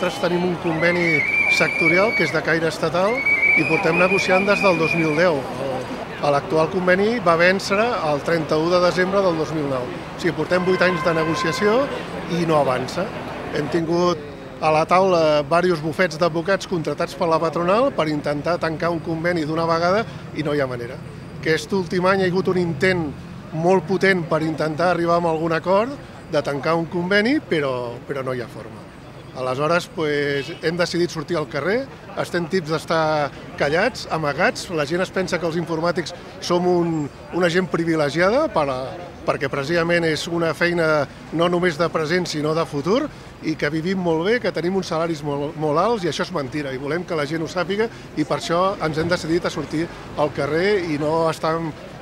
tenim un conveni sectorial que és de caire estatal i portem negociant des del 2010. L'actual conveni va vèncer el 31 de desembre del 2009. O sigui, portem 8 anys de negociació i no avança. Hem tingut a la taula diversos bufets d'advocats contratats per la patronal per intentar tancar un conveni d'una vegada i no hi ha manera. Aquest últim any hi ha hagut un intent molt potent per intentar arribar a algun acord de tancar un conveni, però, però no hi ha forma. Aleshores, pues, hem decidit sortir al carrer, estem tips d'estar callats, amagats, la gent es pensa que els informàtics som un, una gent privilegiada per a, perquè precisament és una feina no només de present sinó de futur i que vivim molt bé, que tenim uns salaris molt, molt alts i això és mentira i volem que la gent ho sàpiga i per això ens hem decidit a sortir al carrer i no estar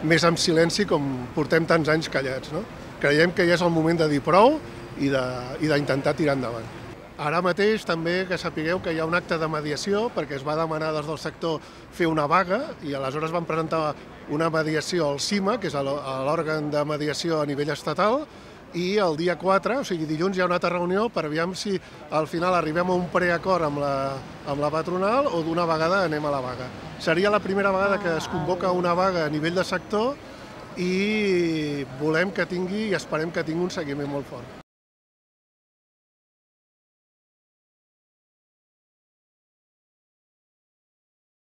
més en silenci com portem tants anys callats. No? Creiem que ja és el moment de dir prou i d'intentar tirar endavant. Ara mateix també que sapigueu que hi ha un acte de mediació perquè es va demanar des del sector fer una vaga i aleshores van presentar una mediació al CIMA, que és l'òrgan de mediació a nivell estatal, i el dia 4, o sigui dilluns, hi ha una altra reunió per aviam si al final arribem a un preacord amb la, amb la patronal o d'una vegada anem a la vaga. Seria la primera vegada que es convoca una vaga a nivell de sector i volem que tingui i esperem que tingui un seguiment molt fort.